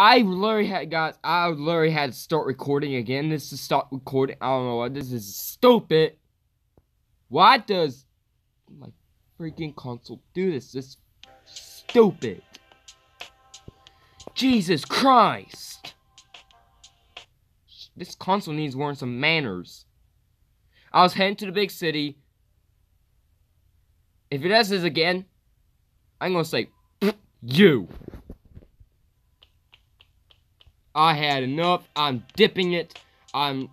I literally had guys. I literally had to start recording again. This is stop recording. I don't know what this is. Stupid. Why does my freaking console do this? This stupid. Jesus Christ. This console needs wearing some manners. I was heading to the big city. If it does this again, I'm gonna say you. I had enough. I'm dipping it. I'm...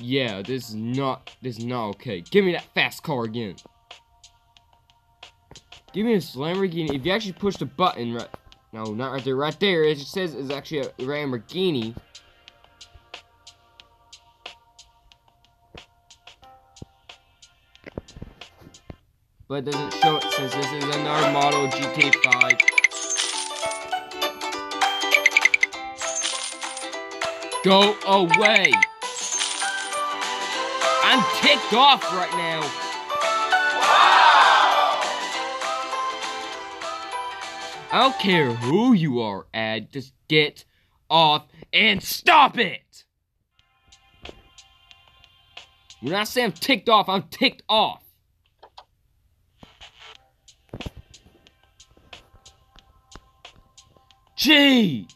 Yeah, this is not... This is not okay. Give me that fast car again. Give me this Lamborghini. If you actually push the button right... No, not right there. Right there. It says it's actually a Lamborghini. But it doesn't show it since this is another model GT5. Go away! I'm ticked off right now. I don't care who you are, Ad. Just get off and stop it! When I say I'm ticked off, I'm ticked off. Jeez!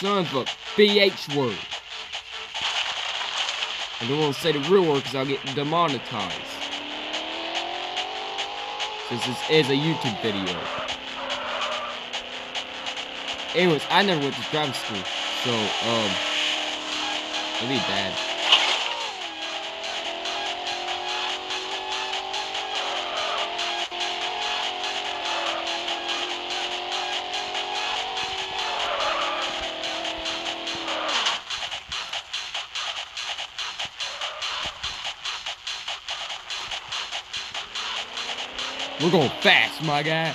Son of a BH word. I don't want to say the real word because I'll get demonetized. Since this is a YouTube video. Anyways, I never went to driving school, so, um, it'd be bad. We're going fast, my guy.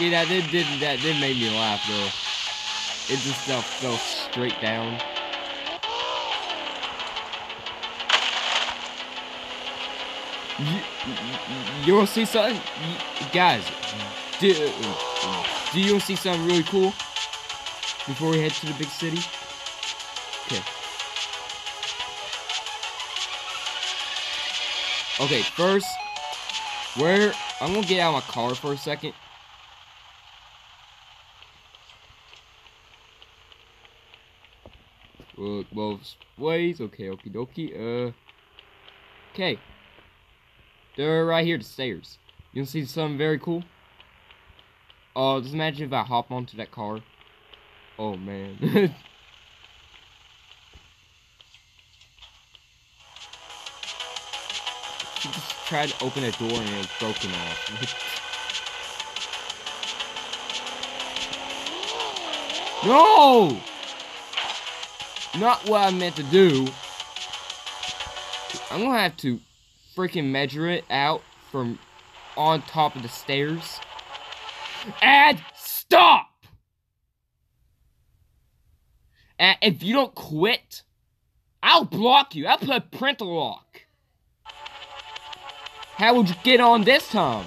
yeah, that did, did that did make me laugh though. It just fell, fell straight down. You, you, you wanna see something? You, guys, do, do you want to see something really cool? Before we head to the big city? Okay. Okay, first, where, I'm gonna get out of my car for a second. Look, both ways, okay, okie dokie, uh, okay. They're right here, the stairs. You wanna see something very cool? Oh, just imagine if I hop onto that car. Oh, man. she just tried to open a door and it was broken off. no! Not what I meant to do. I'm gonna have to freaking measure it out from on top of the stairs. Ad, stop! And if you don't quit, I'll block you. I'll put parental lock. How would you get on this time?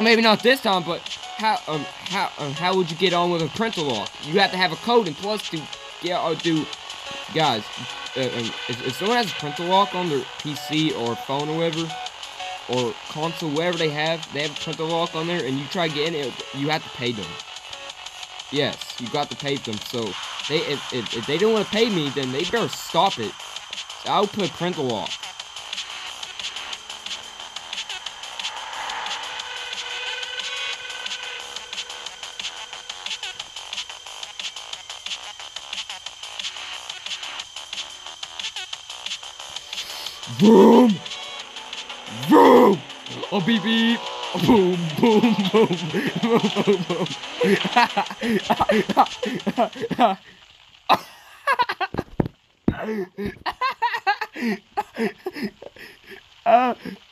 Maybe not this time, but how um how um, how would you get on with a parental lock? You have to have a code and plus to get or do guys. Uh, um, if, if someone has a parental lock on their PC or phone or whatever, or console, wherever they have, they have a parental lock on there, and you try getting it, you have to pay them. Yes, you got to pay them. So they if, if, if they don't want to pay me, then they better stop it. I'll put parental lock. Boom! Oh, beep beep! Boom, boom, boom, boom, boom, boom.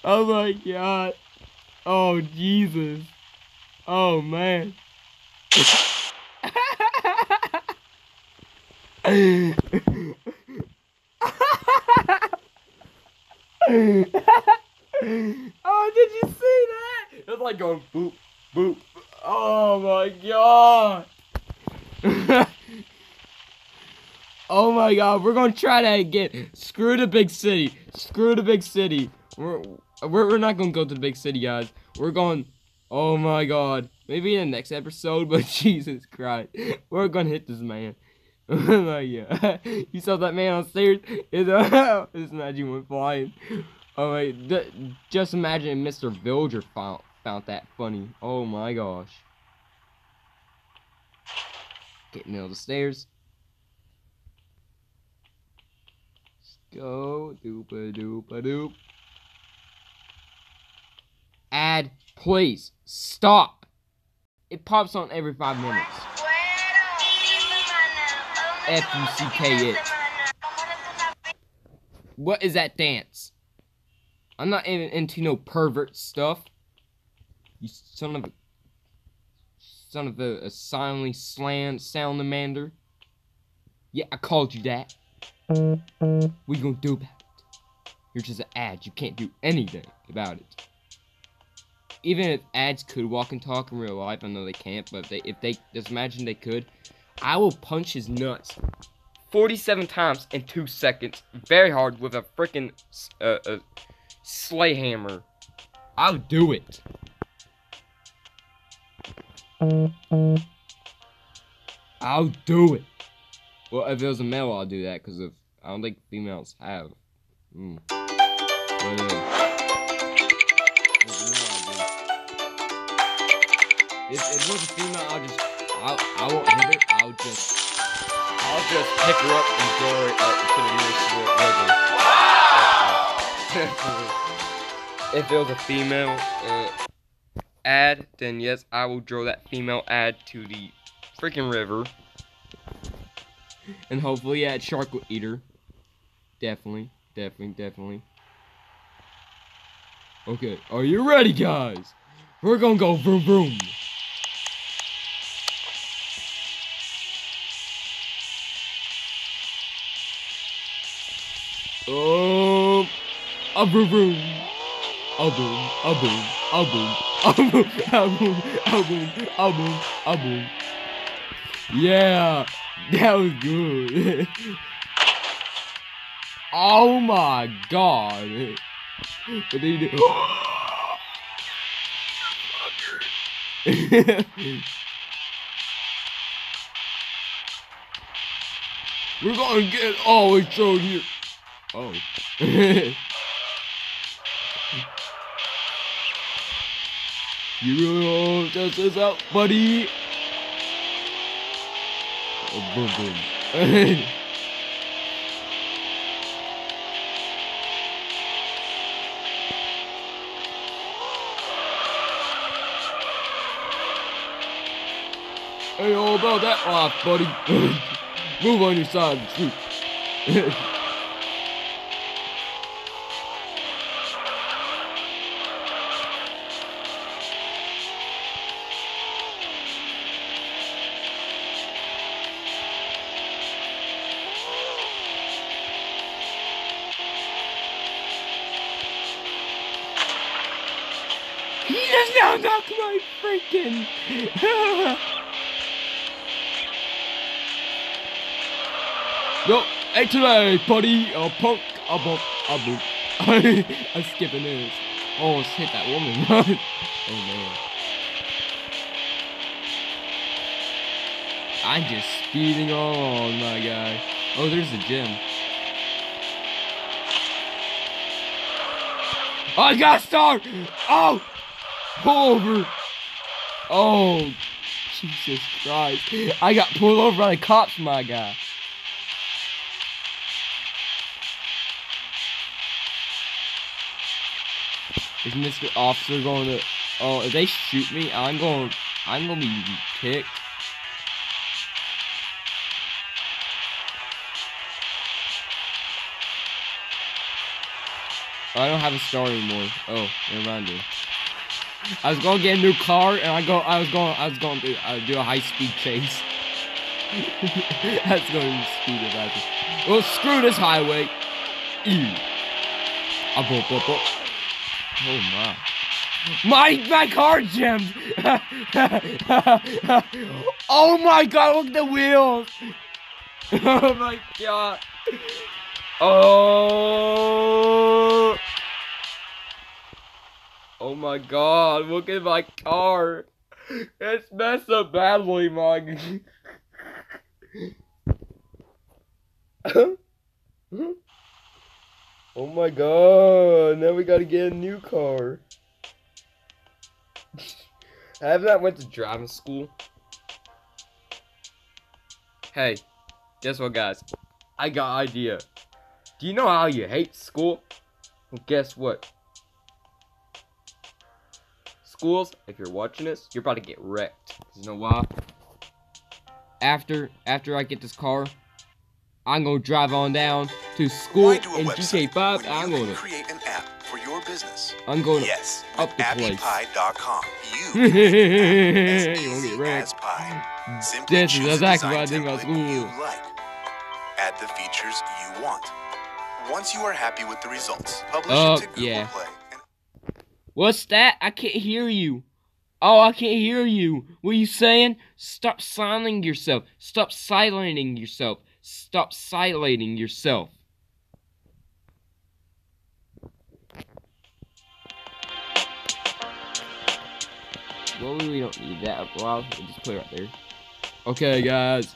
oh my god. Oh, Jesus. Oh, man. oh, did you see that? It was like going boop, boop. Oh my god. oh my god, we're gonna try that again. Screw the big city. Screw the big city. We're, we're, we're not gonna go to the big city, guys. We're going. Oh my god. Maybe in the next episode, but Jesus Christ. We're gonna hit this man. like, yeah. you saw that man on stairs? His, uh, magic went flying. Oh wait, just imagine Mr. Villager found found that funny. Oh my gosh. Getting of the stairs. Go. Doopa doopa doop. Ad, please stop. It pops on every five minutes. F U C K it. What is that dance? I'm not even into no pervert stuff. You son of a son of a, a silently slant salamander. Yeah, I called you that. What you gonna do about it? You're just an ad. You can't do anything about it. Even if ads could walk and talk in real life, I know they can't, but if they, if they just imagine they could, I will punch his nuts 47 times in two seconds, very hard with a freaking uh, uh, sleigh hammer. I'll do it. I'll do it. Well, if it was a male, I'll do that because if I don't think females have. Mm. But, uh, if, if it was a female, I'll just I'll, I won't hit her. I'll just I'll just pick her up and throw her uh, to the nearest river. if it was a female uh, ad, then yes, I will draw that female ad to the freaking river. And hopefully, yeah, shark will eat her. Definitely, definitely, definitely. Okay, are you ready, guys? We're gonna go vroom vroom. Um, a vroom vroom. A boom, a boom, a boom, a boom, a boom, a boom, a boom, a boom. Yeah, that was good. oh my god. What did he do? We're gonna get all it's on you. Oh. you really test this out, buddy? Boom, boom. Ain't all about that life, buddy. Move on your side the street. He does not knock my freaking. Yo, hey today, buddy, a punk, a bump, a boop. I'm skipping this. Almost oh, hit that woman. oh man. I'm just speeding on, my guy. Oh, there's a gym. Oh, I got a star! Oh! Pull over! Oh, Jesus Christ. I got pulled over by the cops, my guy. Is Mr. Officer going to... Oh, if they shoot me, I'm going... I'm going to be kicked. I don't have a star anymore. Oh, never mind. Dude. I was gonna get a new car, and I go. I was going. I was going to uh, do a high speed chase. That's going to be speed this. Well, screw this highway. Ew. Up, up. Oh my. My my car jammed. oh my god, look at the wheels. Oh my god. Oh. My god, look at my car. It's messed up badly, my. oh my god, now we gotta get a new car. I Haven't went to driving school? Hey, guess what guys? I got an idea. Do you know how you hate school? Well, guess what? Schools, if you're watching this, you're about to get wrecked. You know why? After after I get this car, I'm gonna drive on down to school in GTA 5. when I'm gonna create an app for your business? I'm gonna Yes, up the place. AppyPie.com. You you can app get wrecked. This is exactly what I think about template you school. like. Add the features you want. Once you are happy with the results, publish Uh, it to Google yeah. Play. What's that? I can't hear you. Oh, I can't hear you. What are you saying? Stop silencing yourself. Stop silencing yourself. Stop silencing yourself. Well, we don't need that. Well, we'll just it right there. Okay, guys.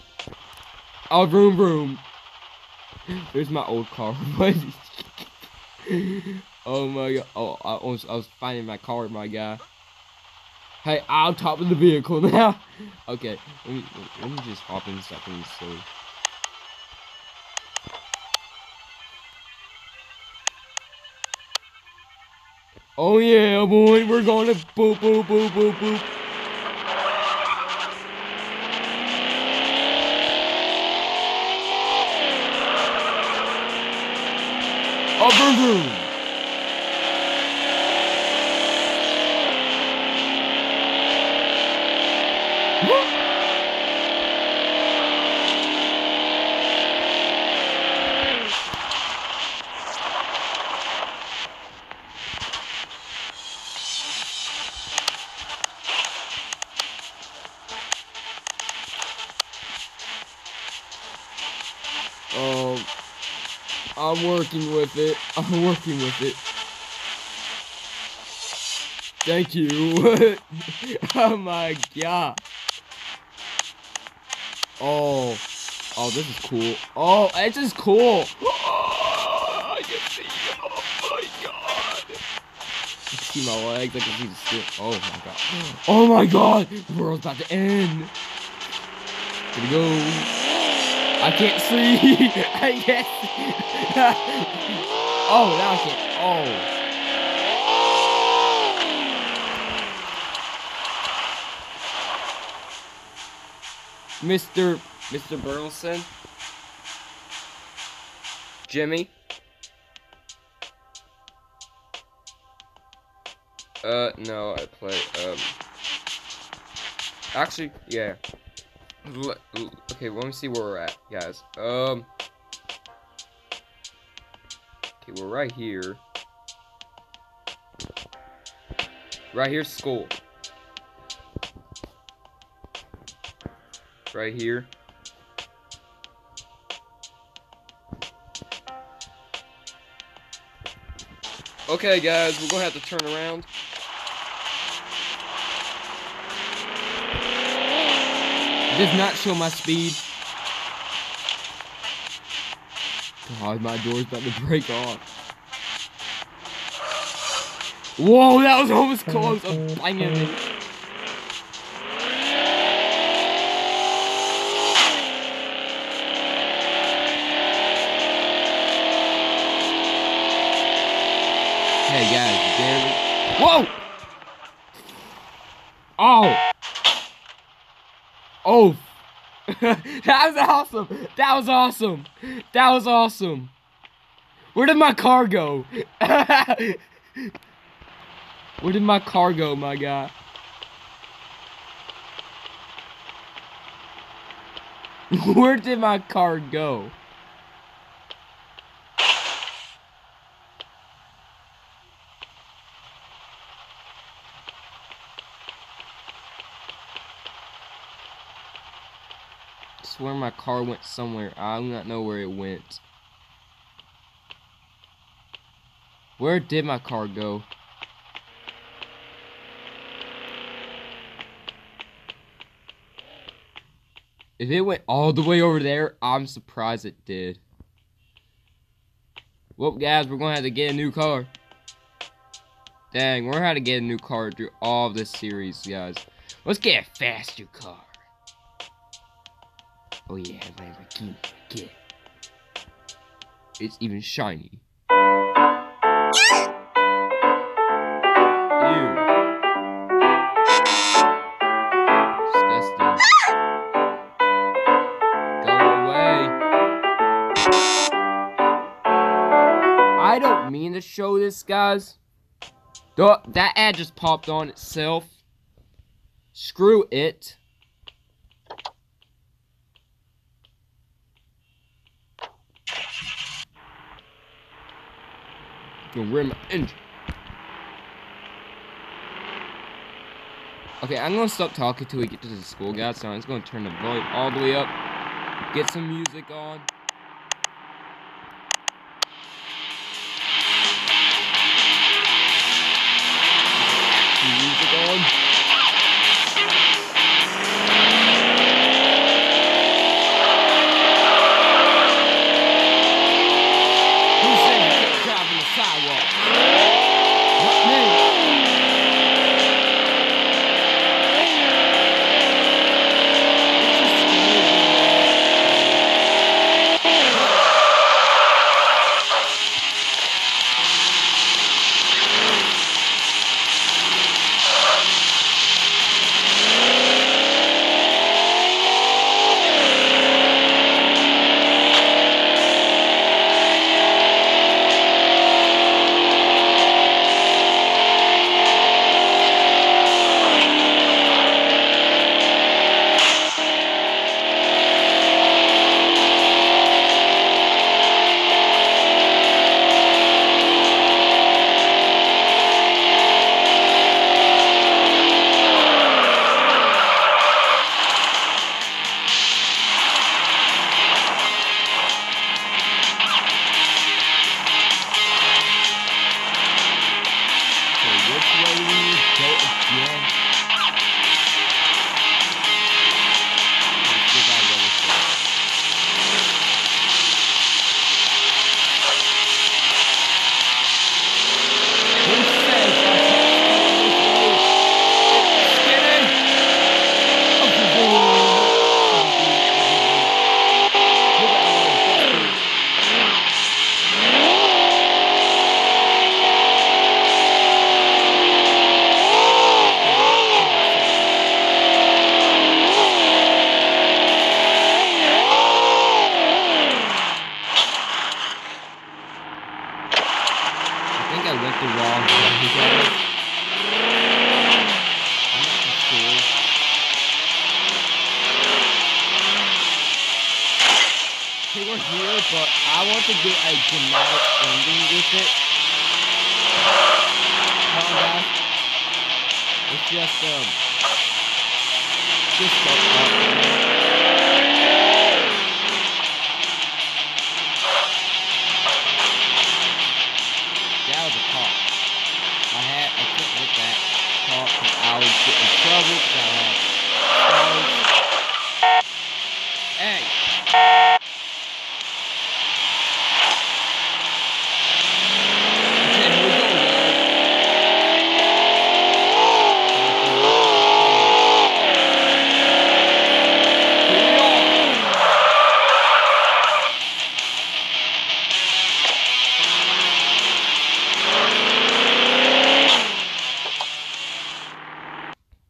Oh, vroom vroom. There's my old car. Oh my god. Oh, I was, I was finding my car, my guy. Hey, I'm top of the vehicle now. okay, let me, let me just hop in something silly. Oh yeah, boy, we're gonna boop boop boop boop boop. Oh, vroom vroom. I'm working with it. I'm working with it. Thank you. oh my god. Oh. Oh, this is cool. Oh, this is cool. Oh. Oh my god. See my legs. I can see the skin. Oh my god. Oh my god. The world's about to end. Here we go. I can't see. I can't see. oh, now I can't. Oh. Mr. Mr. Burleson? Jimmy? Uh, no, I play, um... Actually, yeah. Okay, let me see where we're at, guys. Um. Okay, we're right here. Right here's school. Right here. Okay, guys, we're gonna have to turn around. Does not show my speed. God, my door's about to break off. Whoa, that was almost close. I'm banging it. Hey guys, dare? Whoa! Oh! that was awesome! That was awesome! That was awesome! Where did my car go? Where did my car go, my guy? Where did my car go? Swear my car went somewhere. I do not know where it went. Where did my car go? If it went all the way over there, I'm surprised it did. Well, guys, we're gonna have to get a new car. Dang, we're gonna have to get a new car through all this series, guys. Let's get a faster car. Oh yeah, Lamborghini, get it. It's even shiny. Ew. Disgusting. Go away. I don't mean to show this, guys. Duh, that ad just popped on itself. Screw it. Gonna engine. Okay, I'm gonna stop talking till we get to the school, guys. So I'm just gonna turn the volume all the way up. Get some music on. Go again? We're here, but I want to get a dramatic ending with it. Come guys. It's just, um, just up, up. That was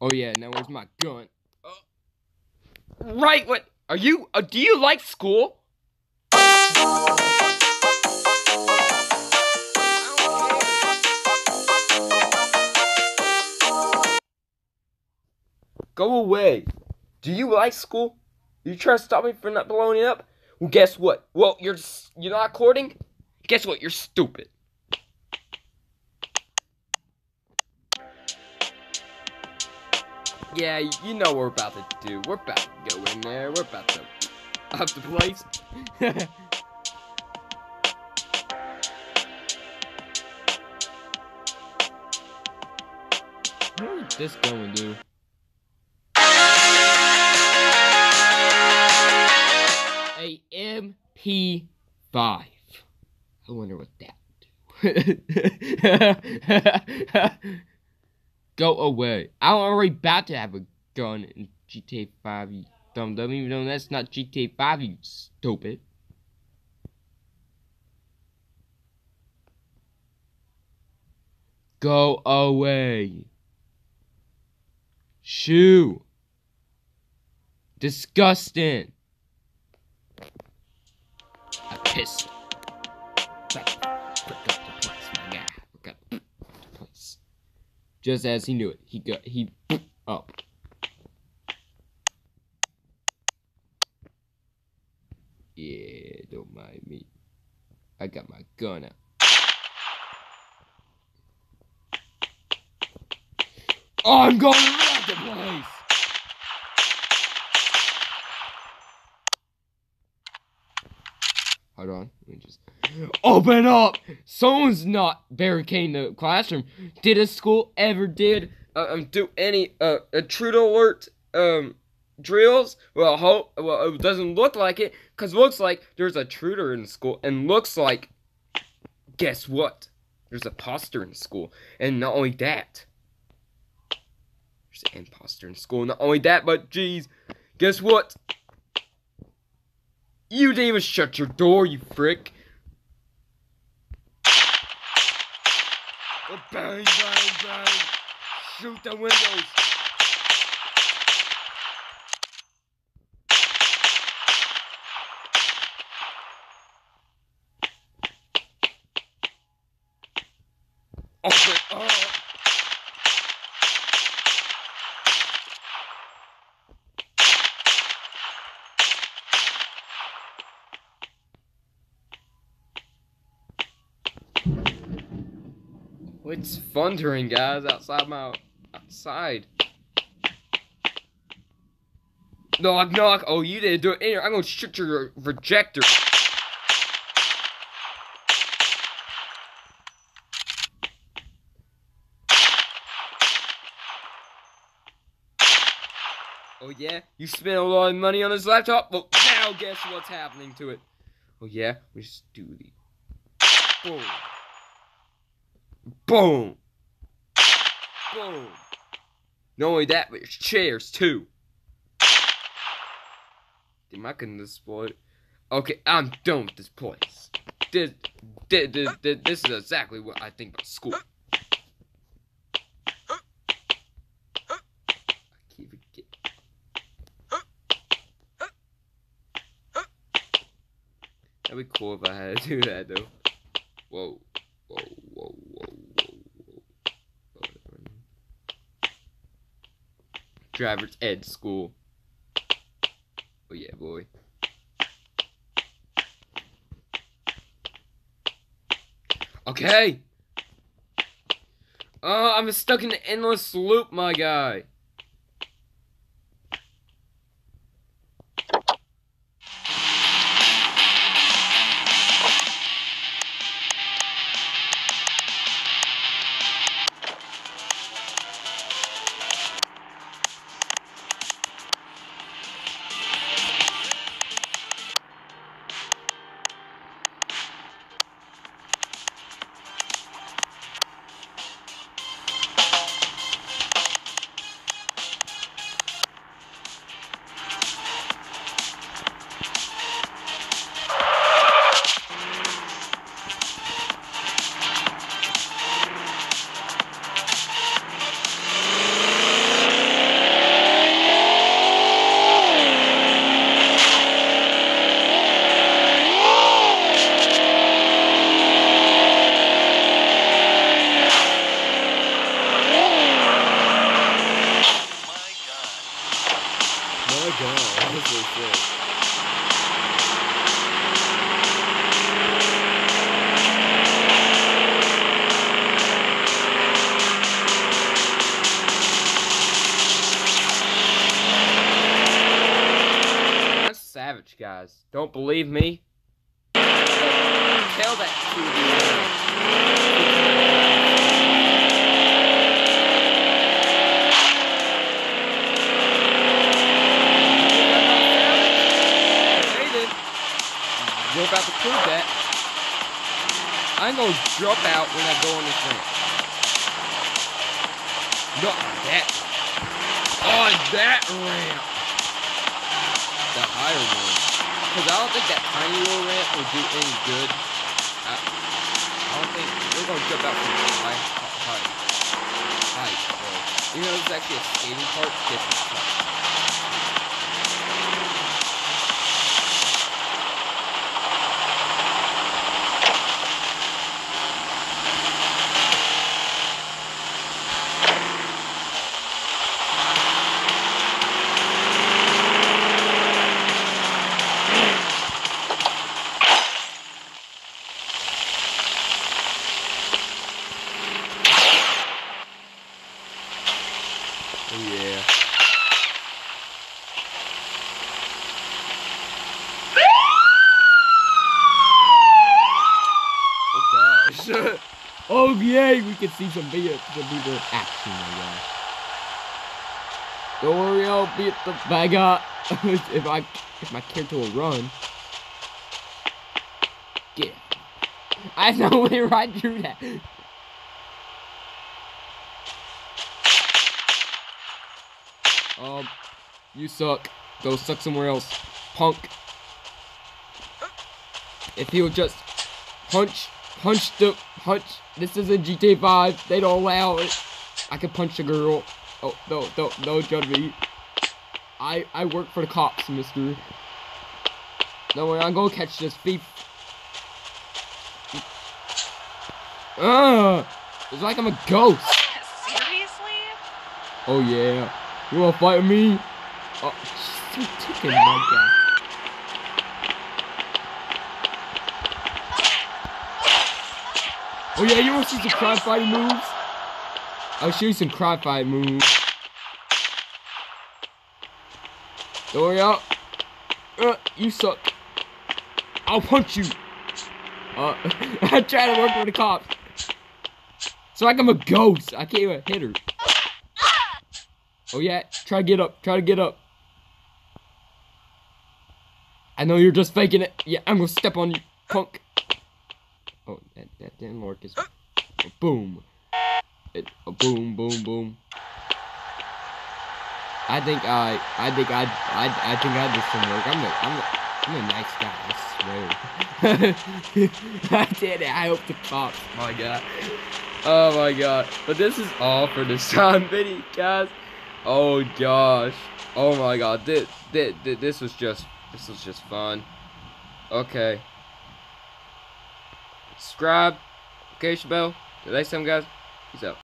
Oh yeah, now where's my gun? Uh, right, what? Are you? Uh, do you like school? Go away. Do you like school? You trying to stop me from not blowing it up? Well, guess what? Well, you're you're not recording. Guess what? You're stupid. Yeah, you know what we're about to do. We're about to go in there. We're about to up the place. what is this going to do? A MP5. I wonder what that do. Go away. I'm already about to have a gun in GTA 5, you dumb dumb. Even though that's not GTA 5, you stupid. Go away. Shoo. Disgusting. I pissed. Just as he knew it, he got he up. Yeah, don't mind me. I got my gun out. Oh, I'm going rock the place. Hold on, let me just open up. Someone's not barricading the classroom. Did a school ever did uh, um do any uh intruder alert um drills? Well, hope well it doesn't look like it because looks like there's a intruder in school and looks like guess what? There's a poster in school, and not only that, there's an imposter in school. Not only that, but geez, guess what? You didn't even shut your door, you frick. Oh, bang, bang, bang. Shoot the windows. Open up. Uh. It's thundering, guys, outside my outside. Knock, knock. Oh, you didn't do it. Here, I'm gonna shoot your projector. Oh yeah, you spent a lot of money on this laptop. Well, now guess what's happening to it? Oh yeah, we just do the boom, boom. Not only that, but chairs too. Damn, I can exploit. Okay, I'm done with this place. This, this, this, this, is exactly what I think about school. That'd be cool if I had to do that though. Whoa, whoa, whoa, whoa, whoa. Driver's ed school. Oh yeah, boy. Okay. Oh, I'm stuck in an endless loop, my guy. Don't believe me? Tell that. We're about to prove that. I'm gonna jump out when I go on this ramp. Not that. On that ramp. Because I don't think that tiny little ramp will do any good. I, I don't think we're gonna jump out from high high height. So, even though uh, it's actually a skating park, different. Oh yeah. Oh gosh. oh yay, we can see some beer, some beaver action, my guy. Don't worry, I'll beat the bag up. if I if my character will run. Yeah. I know we right through that. Um, you suck. Go suck somewhere else. Punk. If he would just punch, punch the, punch. This is a GTA 5. They don't allow it. I can punch a girl. Oh, no, no, no, judge me. I, I work for the cops, mister. Don't worry, I'm gonna catch this thief. Ugh! It's like I'm a ghost. Seriously? Oh yeah. You wanna fight me? Oh, she's so chicken, my guy. Oh yeah, you wanna see some crime fighting moves? I'll show you some crime fight moves. Don't worry out. Uh, you suck. I'll punch you. Uh, I try to work for the cops. So like I'm a ghost. I can't even hit her. Oh yeah, try to get up. Try to get up. I know you're just faking it. Yeah, I'm gonna step on you, punk. Oh, that, that didn't work. Oh, boom. It, oh, boom, boom, boom. I think I, I think I, I, I think I did some work. I'm a, I'm a, I'm a nice guy. I swear. I did it. I hope the cops. My God. Oh my God. But this is all for this time video, guys. Oh gosh. Oh my god. This, this, this was just this was just fun. Okay. Subscribe. Notification bell. Till next time guys. Peace out.